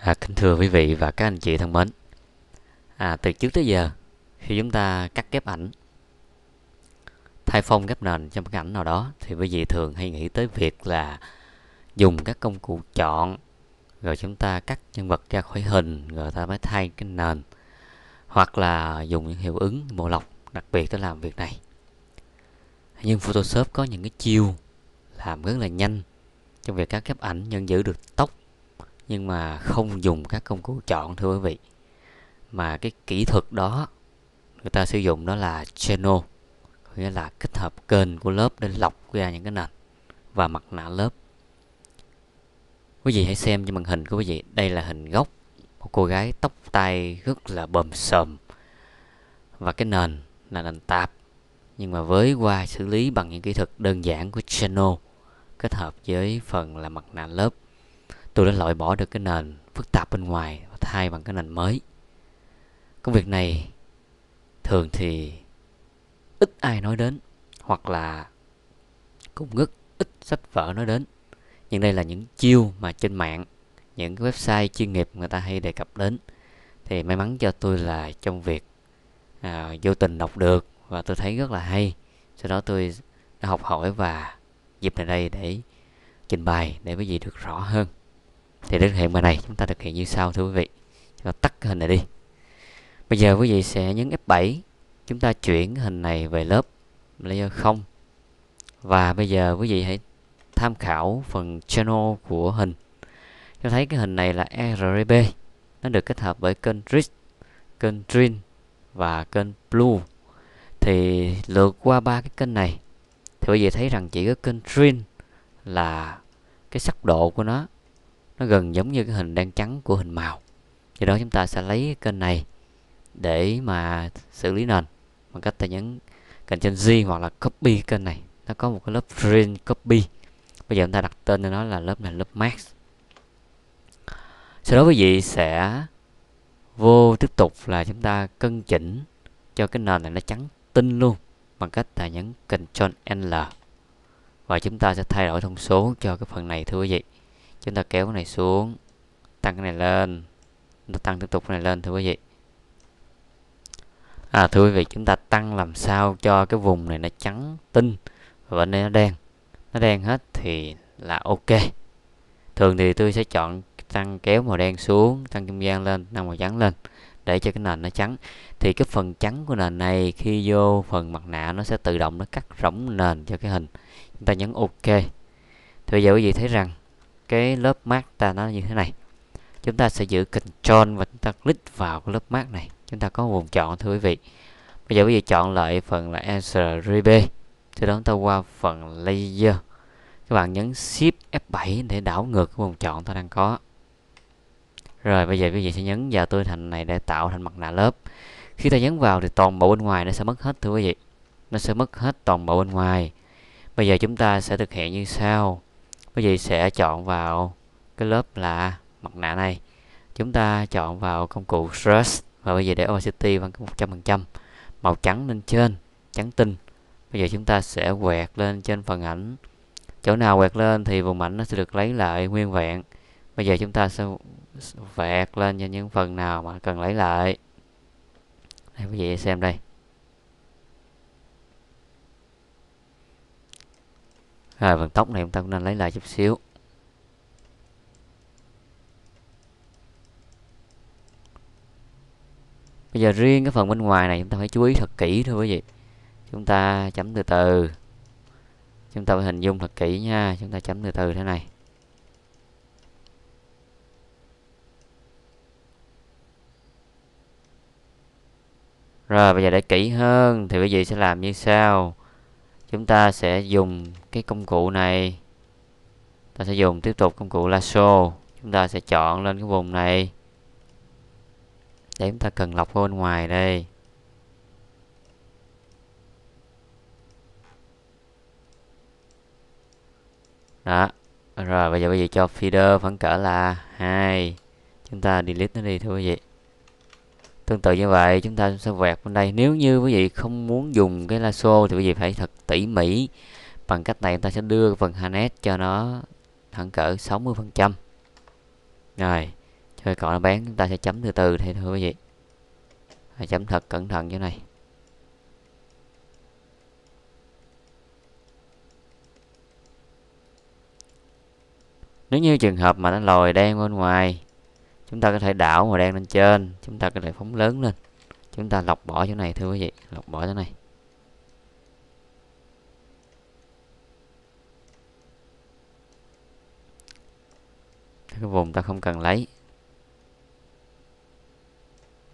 À, kính thưa quý vị và các anh chị thân mến, à, từ trước tới giờ khi chúng ta cắt ghép ảnh, thay phong ghép nền cho bức ảnh nào đó thì quý vị thường hay nghĩ tới việc là dùng các công cụ chọn rồi chúng ta cắt nhân vật ra khỏi hình rồi ta mới thay cái nền hoặc là dùng những hiệu ứng bộ lọc đặc biệt để làm việc này. Nhưng Photoshop có những cái chiêu làm rất là nhanh trong việc cắt ghép ảnh nhưng giữ được tốc nhưng mà không dùng các công cụ chọn, thưa quý vị. Mà cái kỹ thuật đó, người ta sử dụng đó là channel nghĩa là kết hợp kênh của lớp để lọc ra những cái nền và mặt nạ lớp. Quý vị hãy xem trên màn hình của quý vị. Đây là hình gốc một cô gái tóc tai rất là bầm sờm và cái nền là nền tạp. Nhưng mà với qua xử lý bằng những kỹ thuật đơn giản của channel kết hợp với phần là mặt nạ lớp tôi đã loại bỏ được cái nền phức tạp bên ngoài và thay bằng cái nền mới. Công việc này thường thì ít ai nói đến hoặc là cũng rất ít sách vở nói đến. Nhưng đây là những chiêu mà trên mạng những cái website chuyên nghiệp người ta hay đề cập đến. Thì may mắn cho tôi là trong việc à, vô tình đọc được và tôi thấy rất là hay. Sau đó tôi đã học hỏi và dịp này đây để trình bày để quý vị được rõ hơn thì đến thực hiện bài này chúng ta thực hiện như sau thưa quý vị. Chúng ta tắt cái hình này đi. Bây giờ quý vị sẽ nhấn F7 chúng ta chuyển hình này về lớp layer 0 và bây giờ quý vị hãy tham khảo phần channel của hình. Cho thấy cái hình này là RGB nó được kết hợp với kênh Rich, kênh Green và kênh Blue. Thì lượt qua ba cái kênh này thì quý vị thấy rằng chỉ có kênh Green là cái sắc độ của nó nó gần giống như cái hình đen trắng của hình màu. Do đó chúng ta sẽ lấy cái kênh này để mà xử lý nền bằng cách ta nhấn cạnh trên Z hoặc là copy kênh này. Nó có một cái lớp print copy. Bây giờ chúng ta đặt tên cho nó là lớp này, lớp max. Sau đó quý vị sẽ vô tiếp tục là chúng ta cân chỉnh cho cái nền này nó trắng tinh luôn bằng cách là nhấn Ctrl L. Và chúng ta sẽ thay đổi thông số cho cái phần này, thưa quý vị chúng ta kéo cái này xuống. Tăng cái này lên. Chúng ta tăng tiếp tục cái này lên, thưa quý vị. À thưa quý vị, chúng ta tăng làm sao cho cái vùng này nó trắng, tinh và bên đây nó đen? Nó đen hết thì là ok. Thường thì tôi sẽ chọn tăng kéo màu đen xuống, tăng trung gian lên, tăng màu trắng lên để cho cái nền nó trắng. Thì cái phần trắng của nền này khi vô phần mặt nạ nó sẽ tự động nó cắt rỗng nền cho cái hình. Chúng ta nhấn ok. Thì bây giờ quý vị thấy rằng cái lớp mát ta nó như thế này. Chúng ta sẽ giữ control và chúng ta click vào cái lớp mát này. Chúng ta có vùng chọn, thưa quý vị. Bây giờ quý vị chọn lại phần là srgb từ đó chúng ta qua phần layer các bạn nhấn shift F7 để đảo ngược cái vùng chọn ta đang có. Rồi, bây giờ quý vị sẽ nhấn vào tôi thành này để tạo thành mặt nạ lớp. Khi ta nhấn vào thì toàn bộ bên ngoài nó sẽ mất hết, thưa quý vị. Nó sẽ mất hết toàn bộ bên ngoài. Bây giờ chúng ta sẽ thực hiện như sau quý vị sẽ chọn vào cái lớp là mặt nạ này. Chúng ta chọn vào công cụ Brush và bây giờ để opacity bằng 100% màu trắng lên trên, trắng tinh. Bây giờ chúng ta sẽ quẹt lên trên phần ảnh. Chỗ nào quẹt lên thì vùng ảnh nó sẽ được lấy lại nguyên vẹn. Bây giờ chúng ta sẽ vẹt lên cho những phần nào mà cần lấy lại. Đây, quý vị xem đây. Rồi phần tóc này chúng ta cũng nên lấy lại chút xíu. Bây giờ riêng cái phần bên ngoài này chúng ta phải chú ý thật kỹ thôi quý vị. Chúng ta chấm từ từ. Chúng ta phải hình dung thật kỹ nha. Chúng ta chấm từ từ thế này. Rồi, bây giờ để kỹ hơn thì quý vị sẽ làm như sau chúng ta sẽ dùng cái công cụ này. Ta sẽ dùng tiếp tục công cụ lasso. Chúng ta sẽ chọn lên cái vùng này. Để chúng ta cần lọc bên ngoài đây. Đó. Rồi, bây giờ bây giờ cho feeder phản cỡ là hai. Chúng ta delete nó đi, thưa quý vị tương tự như vậy, chúng ta sẽ vẹt bên đây. Nếu như quý vị không muốn dùng cái lasso thì quý vị phải thật tỉ mỉ. Bằng cách này, chúng ta sẽ đưa phần harness cho nó thẳng cỡ 60 phần trăm. Rồi chơi cọ nó bán, chúng ta sẽ chấm từ từ thì thôi quý vị. Phải chấm thật cẩn thận chỗ này. Nếu như trường hợp mà nó lồi đen bên ngoài chúng ta có thể đảo màu đen lên trên. Chúng ta có thể phóng lớn lên. Chúng ta lọc bỏ chỗ này, thưa quý vị. Lọc bỏ chỗ này. Cái vùng ta không cần lấy.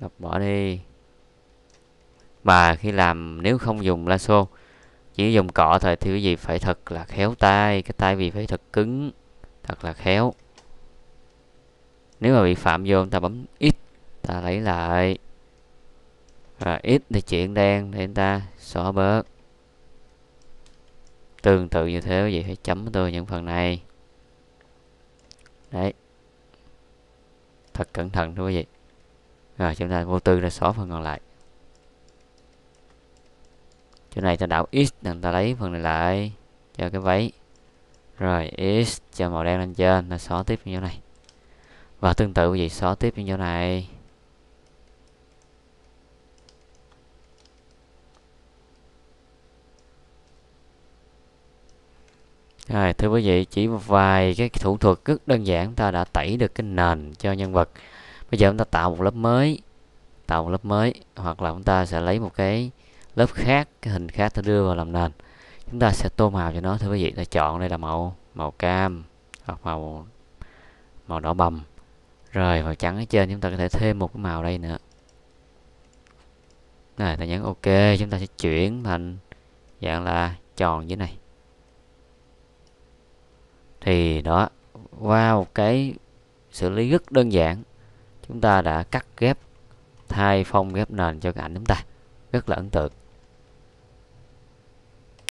Lọc bỏ đi. Và khi làm, nếu không dùng lasso, chỉ dùng cọ thôi, thì quý vị phải thật là khéo tay. Cái tay vì phải thật cứng, thật là khéo nếu mà bị phạm vô ta bấm ít ta lấy lại. Và ít thì chuyển đen để ta xóa bớt. Tương tự như thế vậy hãy phải chấm tôi những phần này. Đấy. Thật cẩn thận thôi quý vị. Rồi, chúng ta vô tư ra xóa phần còn lại. Chỗ này ta đảo x đừng ta lấy phần này lại cho cái váy. Rồi x cho màu đen lên trên là xóa tiếp như thế này và tương tự quý vị xóa tiếp như chỗ này Rồi, thưa quý vị, chỉ một vài cái thủ thuật rất đơn giản ta đã tẩy được cái nền cho nhân vật. Bây giờ chúng ta tạo một lớp mới, tạo một lớp mới hoặc là chúng ta sẽ lấy một cái lớp khác, cái hình khác ta đưa vào làm nền. Chúng ta sẽ tô màu cho nó thưa quý vị, ta chọn đây là màu màu cam hoặc màu màu đỏ bầm. Rồi màu trắng ở trên chúng ta có thể thêm một cái màu đây nữa. Rồi ta nhấn OK, chúng ta sẽ chuyển thành dạng là tròn dưới này. Thì đó qua một cái xử lý rất đơn giản chúng ta đã cắt ghép thay phong ghép nền cho cái ảnh chúng ta. Rất là ấn tượng.